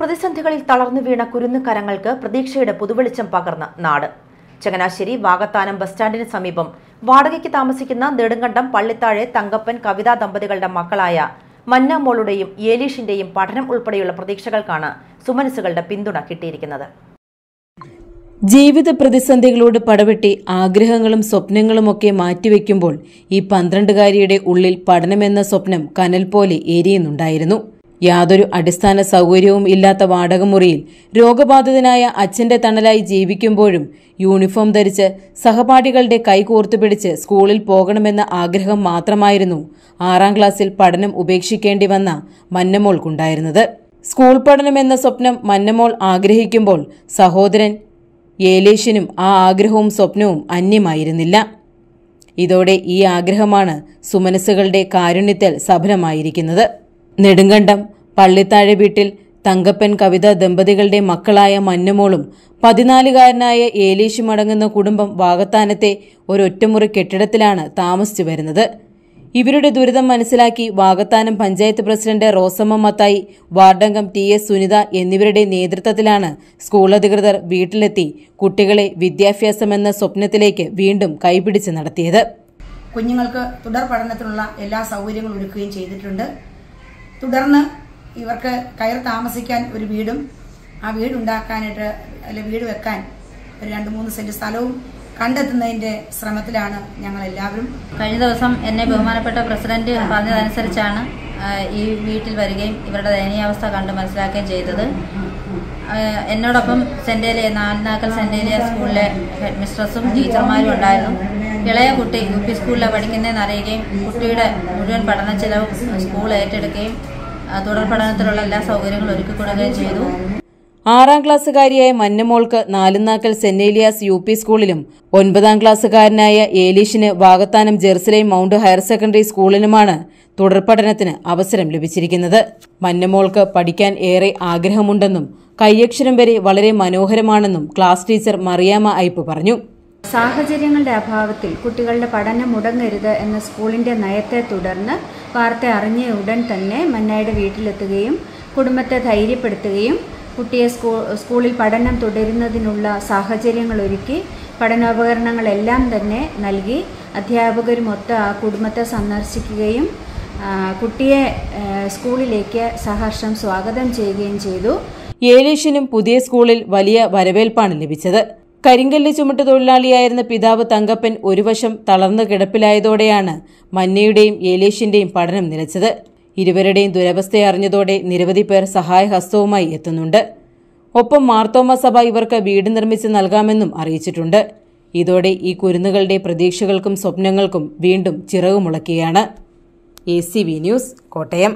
പ്രതിസന്ധികളിൽ തളർന്നു വീണ കുരുന്നു കരങ്ങൾക്ക് പ്രതീക്ഷയുടെ പുതുവെളിച്ചം പകർന്ന നാട്. ചങ്ങനാശ്ശേരി വാകത്താനം ബസ് സ്റ്റാൻഡിന് സമീപം വാടകയ്ക്ക് താമസിക്കുന്ന നെടുങ്കണ്ടം പള്ളിത്താഴെ തങ്കപ്പൻ കവിതാ ദമ്പതികളുടെ മക്കളായ മന്നാമോളുടെയും ഏലീഷിന്റെയും പഠനം ഉൾപ്പെടെയുള്ള പ്രതീക്ഷകൾക്കാണ് സുമനസുകളുടെ പിന്തുണ കിട്ടിയിരിക്കുന്നത്. ജീവിത പ്രതിസന്ധികളോട് പടവെട്ടി ആഗ്രഹങ്ങളും സ്വപ്നങ്ങളുമൊക്കെ മാറ്റിവെക്കുമ്പോൾ ഈ പന്ത്രണ്ടുകാരിയുടെ ഉള്ളിൽ പഠനമെന്ന സ്വപ്നം കനൽ പോലെ എരിയുന്നുണ്ടായിരുന്നു യാതൊരു അടിസ്ഥാന സൗകര്യവും ഇല്ലാത്ത വാടകമുറിയിൽ രോഗബാധിതനായ അച്ഛന്റെ തണലായി ജീവിക്കുമ്പോഴും യൂണിഫോം ധരിച്ച് സഹപാഠികളുടെ കൈ കോർത്തുപിടിച്ച് സ്കൂളിൽ പോകണമെന്ന ആഗ്രഹം മാത്രമായിരുന്നു ആറാം ക്ലാസ്സിൽ പഠനം ഉപേക്ഷിക്കേണ്ടി വന്ന മന്നമോൾക്കുണ്ടായിരുന്നത്. സ്കൂൾ പഠനമെന്ന സ്വപ്നം മന്നമോൾ ആഗ്രഹിക്കുമ്പോൾ സഹോദരൻ ഏലേഷ്യനും ആ ആഗ്രഹവും സ്വപ്നവും അന്യമായിരുന്നില്ല. ഇതോടെ ഈ ആഗ്രഹമാണ് സുമനസ്സുകളുടെ കാരുണ്യത്തിൽ സഫലമായിരിക്കുന്നത്. നെടുങ്കണ്ടം പള്ളിത്താഴെ വീട്ടിൽ തങ്കപ്പൻ കവിത ദമ്പതികളുടെ മക്കളായ മഞ്ഞമോളും പതിനാലുകാരനായ ഏലീഷും അടങ്ങുന്ന കുടുംബം വാകത്താനത്തെ ഒരൊറ്റമുറി കെട്ടിടത്തിലാണ് താമസിച്ചു വരുന്നത്. ഇവരുടെ ദുരിതം മനസ്സിലാക്കി വാഗത്താനം പഞ്ചായത്ത് പ്രസിഡന്റ് റോസമ്മ മത്തായി വാർഡംഗം ടി എസ് സുനിത എന്നിവരുടെ നേതൃത്വത്തിലാണ് സ്കൂൾ അധികൃതർ വീട്ടിലെത്തി കുട്ടികളെ വിദ്യാഭ്യാസമെന്ന സ്വപ്നത്തിലേക്ക് വീണ്ടും കൈപിടിച്ച് നടത്തിയത്. കുഞ്ഞുങ്ങൾക്ക് തുടർ പഠനത്തിനുള്ള എല്ലാ സൗകര്യങ്ങളും ഒരുക്കുകയും ചെയ്തിട്ടുണ്ട്. തുടർന്ന് ഇവർക്ക് കയർ താമസിക്കാൻ ഒരു വീടും ആ വീടുണ്ടാക്കാനായിട്ട് അല്ലെ വീട് വെക്കാൻ ഒരു രണ്ട് മൂന്ന് സെന്റ് സ്ഥലവും കണ്ടെത്തുന്നതിന്റെ ശ്രമത്തിലാണ് ഞങ്ങൾ എല്ലാവരും കഴിഞ്ഞ ദിവസം എന്നെ ബഹുമാനപ്പെട്ട പ്രസിഡന്റ് പറഞ്ഞതനുസരിച്ചാണ് ഈ വീട്ടിൽ വരികയും ഇവരുടെ ദയനീയാവസ്ഥ കണ്ട് മനസ്സിലാക്കുകയും ചെയ്തത്. എന്നോടൊപ്പം സെന്റേലിയ നാലിനാക്കൽ സെന്റേലിയ സ്കൂളിലെ ഹെഡ് മിസ്ട്രസും ടീച്ചർമാരും ഉണ്ടായിരുന്നു. ഇളയ കുട്ടി യു പി സ്കൂളിലാണ് പഠിക്കുന്നതെന്ന് അറിയുകയും കുട്ടിയുടെ മുഴുവൻ പഠന ചെലവും സ്കൂൾ ഏറ്റെടുക്കുകയും തുടർ പഠനത്തിലുള്ള എല്ലാ സൗകര്യങ്ങളും ഒരുക്കി കൊടുക്കുകയും ചെയ്തു. ആറാം ക്ലാസ്സുകാരിയായ മന്നമോൾക്ക് Nalunnakkal saint Elias U P സ്കൂളിലും ഒൻപതാം ക്ലാസ്സുകാരനായ ഏലീഷിന് Vakathanam Jerusalem mount higher secondary സ്കൂളിലുമാണ് തുടർ പഠനത്തിന് അവസരം ലഭിച്ചിരിക്കുന്നത്. മന്നമോൾക്ക് പഠിക്കാൻ ഏറെ ആഗ്രഹമുണ്ടെന്നും കയ്യക്ഷരം വരെ വളരെ മനോഹരമാണെന്നും ക്ലാസ് ടീച്ചർ മറിയാമ ഐപ്പ് പറഞ്ഞു. സാഹചര്യങ്ങളുടെ അഭാവത്തിൽ കുട്ടികളുടെ പഠനം മുടങ്ങരുത് എന്ന സ്കൂളിന്റെ നയത്തെ തുടർന്ന് വാർത്ത അറിഞ്ഞ ഉടൻ തന്നെ മന്നയുടെ വീട്ടിലെത്തുകയും കുടുംബത്തെ ധൈര്യപ്പെടുത്തുകയും കുട്ടിയെ സ്കൂ സ്കൂളിൽ പഠനം തുടരുന്നതിനുള്ള സാഹചര്യങ്ങൾ ഒരുക്കി പഠനോപകരണങ്ങളെല്ലാം തന്നെ നൽകി അധ്യാപകരുമൊത്ത് ആ കുടുംബത്തെ സന്ദർശിക്കുകയും കുട്ടിയെ സ്കൂളിലേക്ക് സഹർഷം സ്വാഗതം ചെയ്യുകയും ചെയ്തു. ഏലീഷിനും പുതിയ സ്കൂളിൽ വലിയ വരവേൽപ്പാണ് ലഭിച്ചത്. കരിങ്കല്ല് ചുമട്ട് തൊഴിലാളിയായിരുന്ന പിതാവ് തങ്കപ്പൻ ഒരു വശം തളർന്നു കിടപ്പിലായതോടെയാണ് മന്നയുടെയും ഏലേഷ്യന്റെയും പഠനം നിലച്ചത്. ഇരുവരുടെയും ദുരവസ്ഥ അറിഞ്ഞതോടെ നിരവധി പേർ സഹായഹസ്തവുമായി എത്തുന്നുണ്ട്. ഒപ്പം മാർത്തോമ സഭ ഇവർക്ക് വീട് നിർമ്മിച്ച് നൽകാമെന്നും അറിയിച്ചിട്ടുണ്ട്. ഇതോടെ ഈ കുരുന്നുകളുടെ പ്രതീക്ഷകൾക്കും സ്വപ്നങ്ങൾക്കും വീണ്ടും ചിറകുമുളക്കുകയാണ് A C V news Kottayam